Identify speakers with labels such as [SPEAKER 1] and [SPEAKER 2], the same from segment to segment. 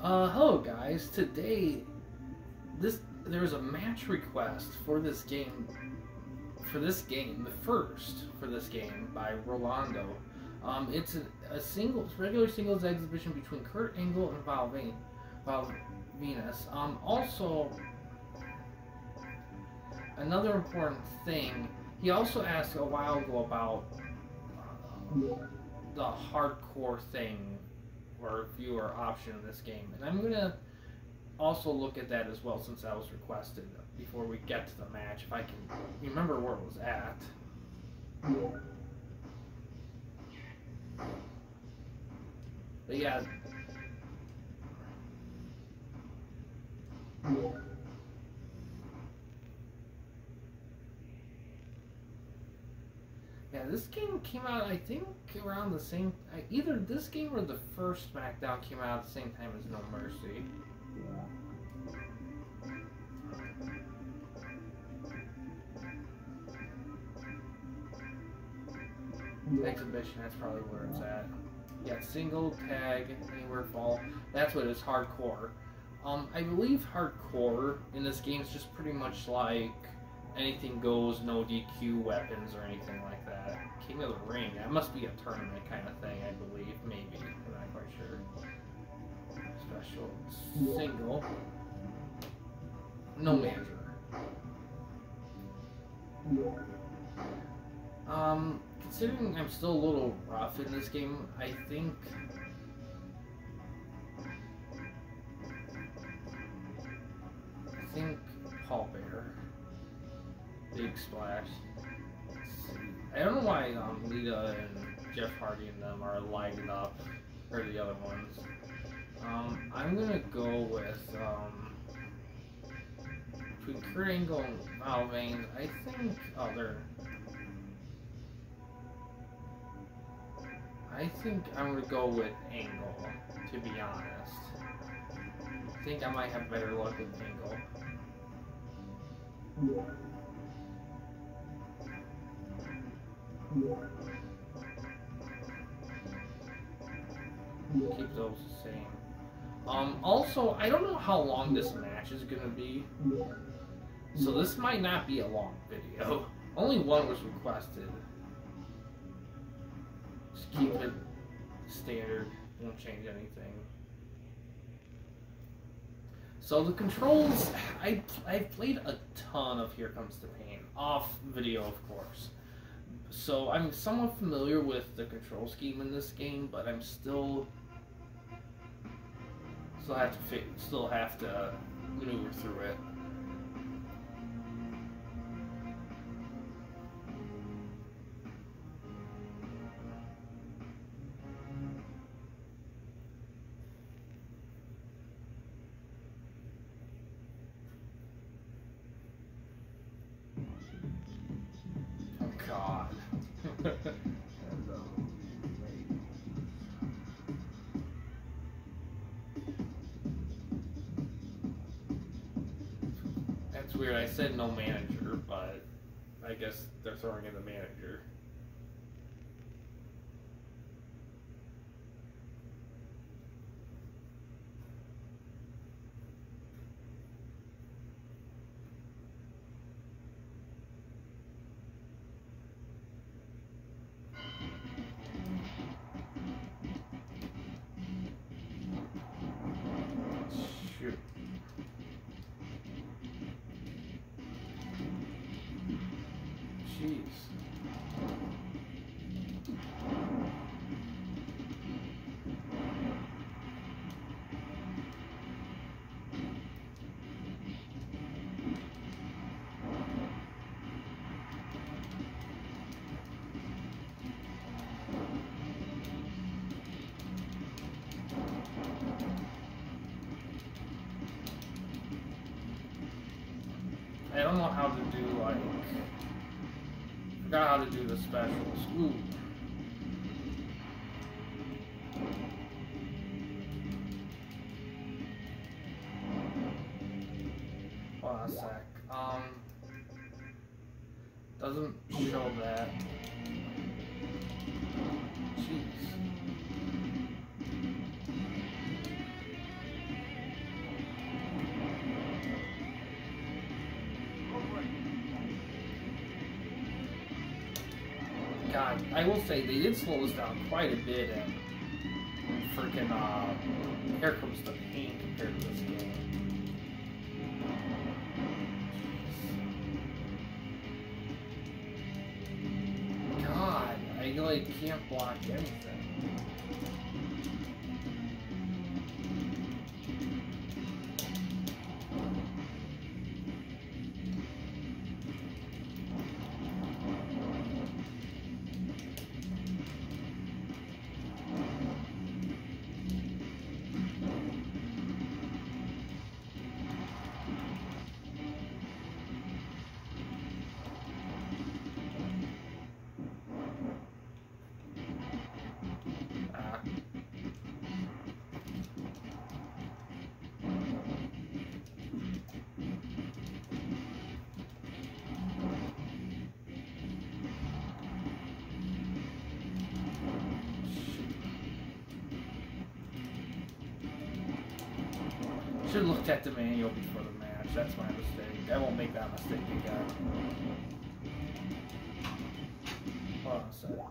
[SPEAKER 1] Uh, hello guys. Today, this there was a match request for this game. For this game, the first for this game by Rolando. Um, it's a, a single, regular singles exhibition between Kurt Angle and Val, Ven- Val Venis. Um, also, another important thing, he also asked a while ago about uh, the hardcore thing or viewer option in this game, and I'm gonna also look at that as well since that was requested before we get to the match. If I can remember where it was at. But yeah. Yeah, this game came out, I think, around the same. Either this game or the first SmackDown came out at the same time as No Mercy. Exhibition, that's probably where it's at. Yeah, single, tag, anywhere fall. That's what is hardcore. Um, I believe hardcore in this game is just pretty much like anything goes, no DQ weapons or anything like that. King of the Ring, that must be a tournament kind of thing, I believe. Maybe. I'm not quite sure. Special. Single. No manager. Um, considering I'm still a little rough in this game, I think. I think Paul Bear. Big splash. I don't know why um, Lita and Jeff Hardy and them are lighting up, or the other ones. Um, I'm gonna go with um, between Kurt Angle and. I think they're. I think I'm gonna go with Angle. To be honest, I think I might have better luck with Angle. Keep those the same. Um, also, I don't know how long this match is gonna be, so this might not be a long video. Only one was requested. Just keep it standard, won't change anything. So the controls, I I played a ton of Here Comes the Pain off video, of course. So I'm somewhat familiar with the control scheme in this game, but I'm still still have to still have to maneuver through it. That's weird. I said no manager, but I guess they're throwing in the manager. I don't know how to Forgot how to do the specials. Ooh. Hold on a sec. Um. Doesn't show that. I will say they did slow us down quite a bit and freaking uh, here comes the pain compared to this game. God, I like can't block anything. Should have looked at the manual before the match. That's my mistake. I won't make that mistake again. Hold on a sec.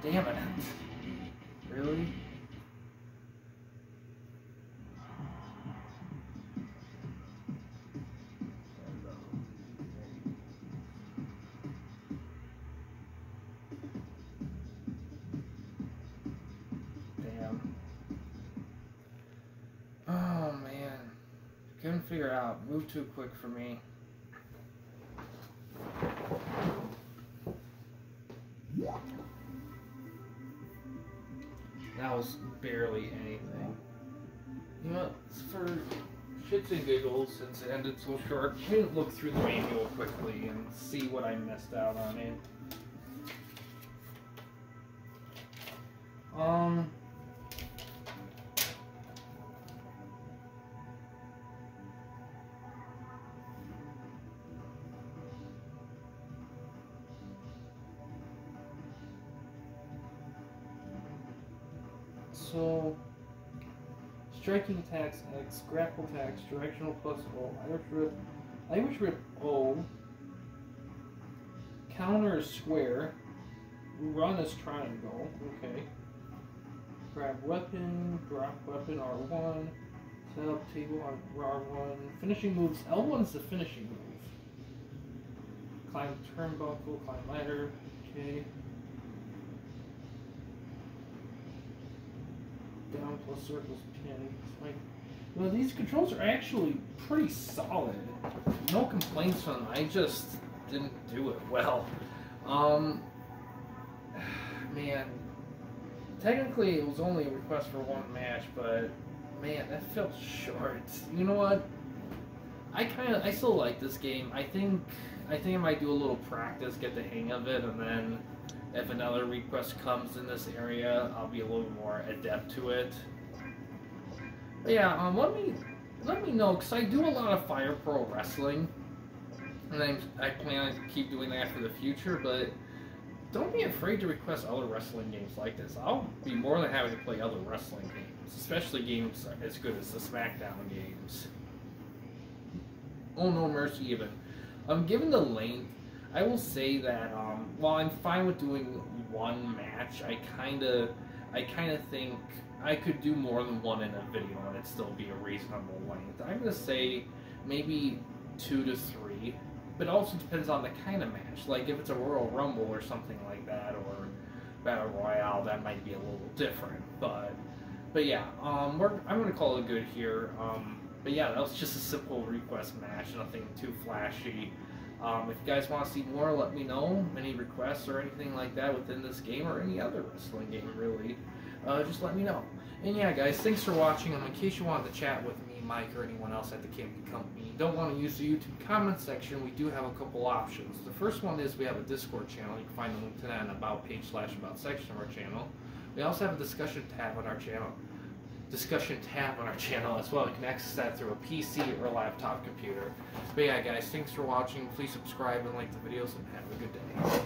[SPEAKER 1] Damn it. Really? Damn. Oh man. Couldn't figure out. Move too quick for me. Shits and giggles, since it ended so short, I didn't look through the manual quickly and see what I missed out on it. Um. So, striking attacks X, grapple attacks, directional plus O, Irish whip, Irish whip O, oh. counter is square, run is triangle, okay. Grab weapon, drop weapon R1, set up table on R1, finishing moves, L1 is the finishing move. Climb turnbuckle, climb ladder, okay. Down plus circles pin. It's like, well, these controls are actually pretty solid. No complaints from them. I just didn't do it well. Um, man, technically it was only a request for one match, but man, that felt short. You know what? I kind of, I still like this game. I think, I think I might do a little practice, get the hang of it, and then if another request comes in this area, I'll be a little more adept to it. But yeah, um, let me let me know because I do a lot of Fire Pro wrestling, and I'm, I plan to keep doing that for the future. But don't be afraid to request other wrestling games like this. I'll be more than happy to play other wrestling games, especially games as good as the SmackDown games. Oh no mercy even. Um, given the length, I will say that um, while I'm fine with doing one match, I kind of, I kind of think I could do more than one in a video and it still be a reasonable length. I'm gonna say maybe two to three, but it also depends on the kind of match. Like if it's a Royal Rumble or something like that, or Battle Royale, that might be a little different. But, but yeah, um, I'm gonna call it good here. Um, but yeah, that was just a simple request match, nothing too flashy. Um, if you guys want to see more, let me know. Any requests or anything like that within this game or any other wrestling game, really, uh, just let me know. And yeah, guys, thanks for watching. And in case you wanted to chat with me, Mike, or anyone else at the Campy Company, don't want to use the YouTube comment section, we do have a couple options. The first one is we have a Discord channel. You can find the link to that on About page slash About section of our channel. We also have a discussion tab on our channel discussion tab on our channel as well. You can access that through a PC or laptop computer. But yeah, guys, thanks for watching. Please subscribe and like the videos, and have a good day.